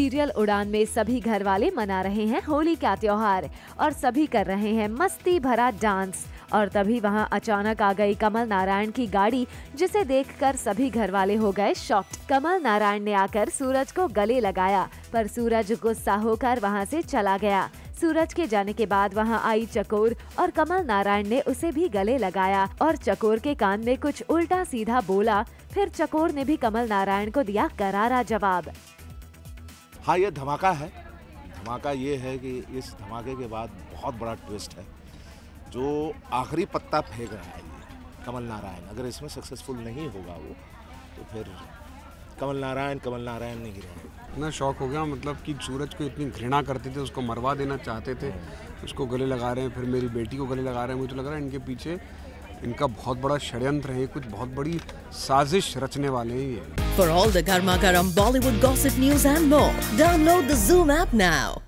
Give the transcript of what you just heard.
Serial उड़ान में सभी घर वाले मना रहे हैं होली का त्योहार और सभी कर रहे हैं मस्ती भरा डांस। और तभी वहाँ अचानक आ गई कमल नारायण की गाड़ी, जिसे देखकर सभी घर वाले हो गए शॉक्ड। कमल नारायण ने आकर सूरज को गले लगाया, पर सूरज गुस्सा होकर वहाँ से चला गया। सूरज के जाने के बाद वहाँ आई चकोर और कमल नारायण ने उसे भी गले लगाया और चकोर के कान में कुछ उल्टा सीधा बोला। फिर चकोर ने भी कमल नारायण को दिया करारा जवाब। हाँ ये धमाका है। धमाका ये है कि इस धमाके के बाद बहुत बड़ा ट्विस्ट है। जो आखिरी पत्ता फेंक रहा है ये कमल नारायण। अगर इसमें सक्सेसफुल नहीं होगा वो तो फिर कमल नारायण कमल नारायण नहीं गिरेंगे इतना शौक हो गया मतलब कि सूरज को इतनी घृणा करते थे उसको मरवा देना चाहते थे उसको गले लगा रहे हैं फिर मेरी बेटी को गले लगा रहे हैं। मुझे लग रहा है इनके पीछे इनका बहुत बड़ा षड्यंत्र है कुछ बहुत बड़ी साजिश रचने वाले हैं ये। For all the Garma Garam Bollywood gossip news and more, download the Zoom app now.